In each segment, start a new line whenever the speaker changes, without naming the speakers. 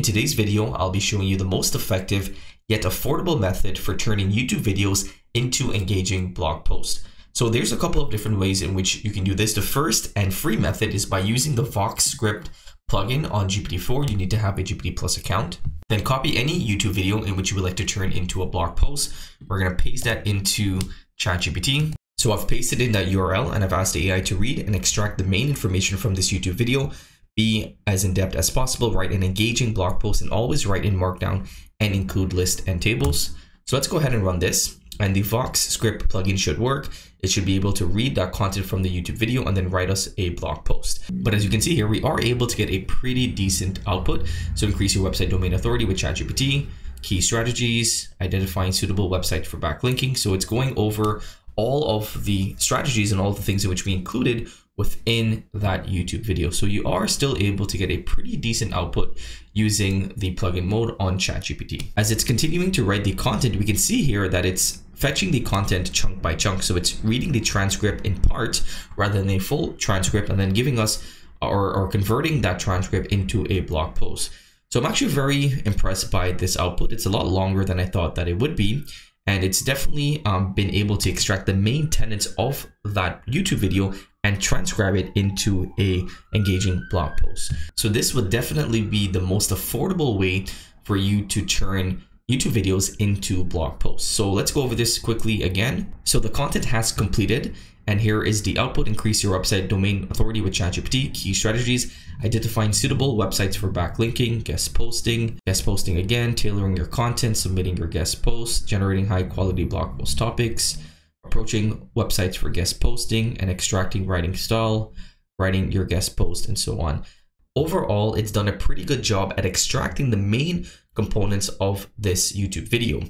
In today's video, I'll be showing you the most effective yet affordable method for turning YouTube videos into engaging blog posts. So there's a couple of different ways in which you can do this. The first and free method is by using the VoxScript plugin on GPT-4. You need to have a GPT Plus account. Then copy any YouTube video in which you would like to turn into a blog post. We're going to paste that into ChatGPT. So I've pasted in that URL and I've asked AI to read and extract the main information from this YouTube video be as in-depth as possible, write an engaging blog post, and always write in Markdown and include lists and tables. So let's go ahead and run this. And the VoxScript plugin should work. It should be able to read that content from the YouTube video and then write us a blog post. But as you can see here, we are able to get a pretty decent output. So increase your website domain authority with ChatGPT, key strategies, identifying suitable websites for backlinking. So it's going over all of the strategies and all the things in which we included within that YouTube video. So you are still able to get a pretty decent output using the plugin mode on ChatGPT. As it's continuing to write the content, we can see here that it's fetching the content chunk by chunk. So it's reading the transcript in part rather than a full transcript and then giving us or, or converting that transcript into a blog post. So I'm actually very impressed by this output. It's a lot longer than I thought that it would be and it's definitely um, been able to extract the main tenets of that YouTube video and transcribe it into a engaging blog post. So this would definitely be the most affordable way for you to turn YouTube videos into blog posts. So let's go over this quickly again. So the content has completed and here is the output. Increase your website domain authority with ChatGPT. Key strategies, identifying suitable websites for backlinking, guest posting, guest posting again, tailoring your content, submitting your guest posts, generating high quality blog post topics, approaching websites for guest posting and extracting writing style, writing your guest post and so on. Overall, it's done a pretty good job at extracting the main components of this YouTube video.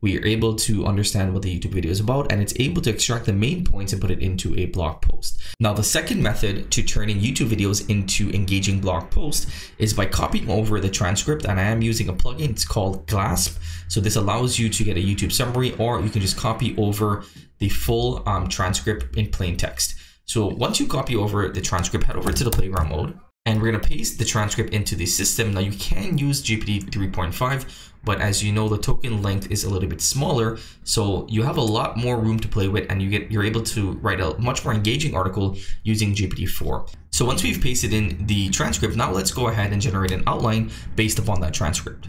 We are able to understand what the YouTube video is about and it's able to extract the main points and put it into a blog post. Now, the second method to turning YouTube videos into engaging blog posts is by copying over the transcript and I am using a plugin, it's called Glasp. So this allows you to get a YouTube summary or you can just copy over the full um, transcript in plain text. So once you copy over the transcript, head over to the playground mode and we're going to paste the transcript into the system. Now you can use GPT 3.5, but as you know, the token length is a little bit smaller. So you have a lot more room to play with and you get, you're able to write a much more engaging article using GPT-4. So once we've pasted in the transcript, now let's go ahead and generate an outline based upon that transcript.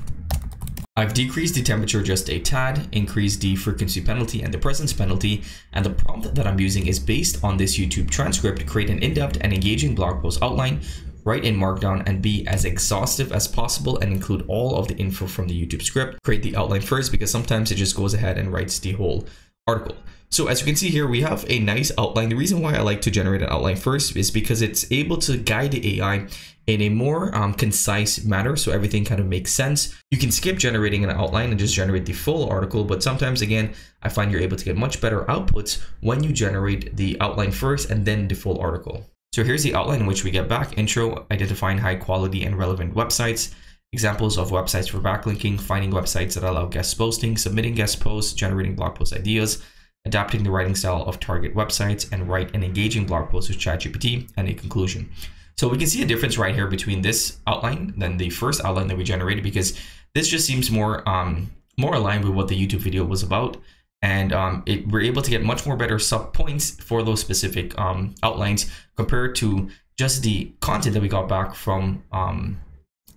I've decreased the temperature just a tad, increased the frequency penalty and the presence penalty, and the prompt that I'm using is based on this YouTube transcript create an in-depth and engaging blog post outline write in Markdown and be as exhaustive as possible and include all of the info from the YouTube script. Create the outline first because sometimes it just goes ahead and writes the whole article. So as you can see here, we have a nice outline. The reason why I like to generate an outline first is because it's able to guide the AI in a more um, concise manner so everything kind of makes sense. You can skip generating an outline and just generate the full article, but sometimes again, I find you're able to get much better outputs when you generate the outline first and then the full article. So here's the outline in which we get back intro, identifying high quality and relevant websites, examples of websites for backlinking, finding websites that allow guest posting, submitting guest posts, generating blog post ideas, adapting the writing style of target websites, and write an engaging blog post with ChatGPT, and a conclusion. So we can see a difference right here between this outline than the first outline that we generated because this just seems more um, more aligned with what the YouTube video was about and um, it, we're able to get much more better sub points for those specific um, outlines compared to just the content that we got back from um,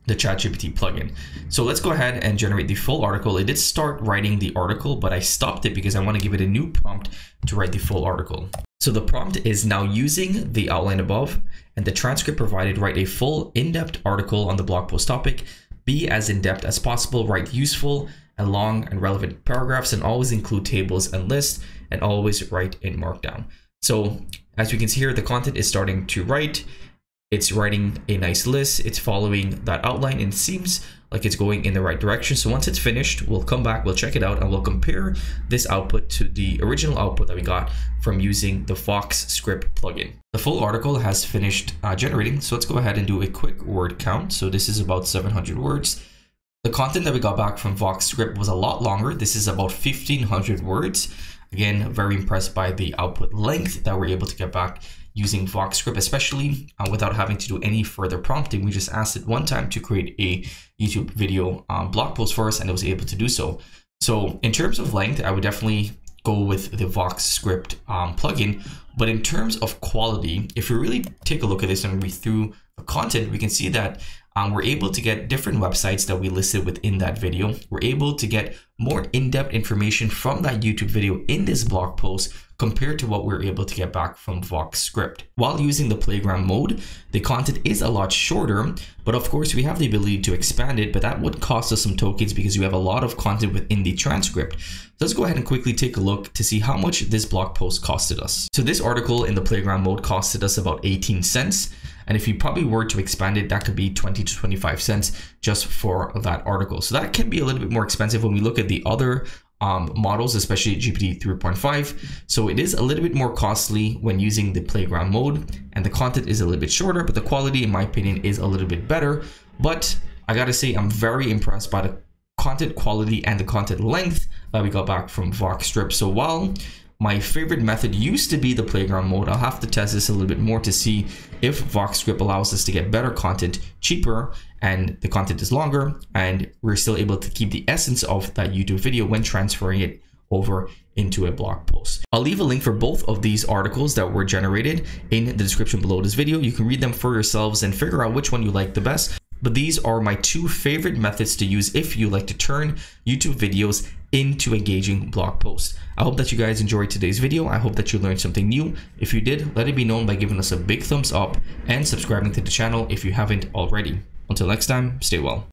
the ChatGPT plugin. So let's go ahead and generate the full article. It did start writing the article, but I stopped it because I want to give it a new prompt to write the full article. So the prompt is now using the outline above and the transcript provided, write a full in-depth article on the blog post topic, be as in-depth as possible, write useful, and long and relevant paragraphs and always include tables and lists and always write in Markdown. So as we can see here, the content is starting to write. It's writing a nice list. It's following that outline and seems like it's going in the right direction. So once it's finished, we'll come back, we'll check it out and we'll compare this output to the original output that we got from using the VoxScript plugin. The full article has finished uh, generating. So let's go ahead and do a quick word count. So this is about 700 words. The content that we got back from VoxScript was a lot longer. This is about 1500 words. Again, very impressed by the output length that we're able to get back using VoxScript, especially uh, without having to do any further prompting. We just asked it one time to create a YouTube video um, blog post for us and it was able to do so. So in terms of length, I would definitely go with the VoxScript um, plugin. But in terms of quality, if you really take a look at this and read through content, we can see that um, we're able to get different websites that we listed within that video. We're able to get more in-depth information from that YouTube video in this blog post compared to what we're able to get back from VoxScript. While using the playground mode, the content is a lot shorter, but of course we have the ability to expand it, but that would cost us some tokens because we have a lot of content within the transcript. Let's go ahead and quickly take a look to see how much this blog post costed us. So this article in the playground mode costed us about 18 cents. And if you probably were to expand it, that could be 20 to 25 cents just for that article. So that can be a little bit more expensive when we look at the other um, models, especially GPT 3.5. So it is a little bit more costly when using the playground mode and the content is a little bit shorter, but the quality in my opinion is a little bit better. But I gotta say, I'm very impressed by the content quality and the content length that we got back from VoxScript. So while my favorite method used to be the playground mode. I'll have to test this a little bit more to see if VoxScript allows us to get better content cheaper and the content is longer and we're still able to keep the essence of that YouTube video when transferring it over into a blog post. I'll leave a link for both of these articles that were generated in the description below this video. You can read them for yourselves and figure out which one you like the best. But these are my two favorite methods to use if you like to turn YouTube videos into engaging blog posts. I hope that you guys enjoyed today's video. I hope that you learned something new. If you did, let it be known by giving us a big thumbs up and subscribing to the channel if you haven't already. Until next time, stay well.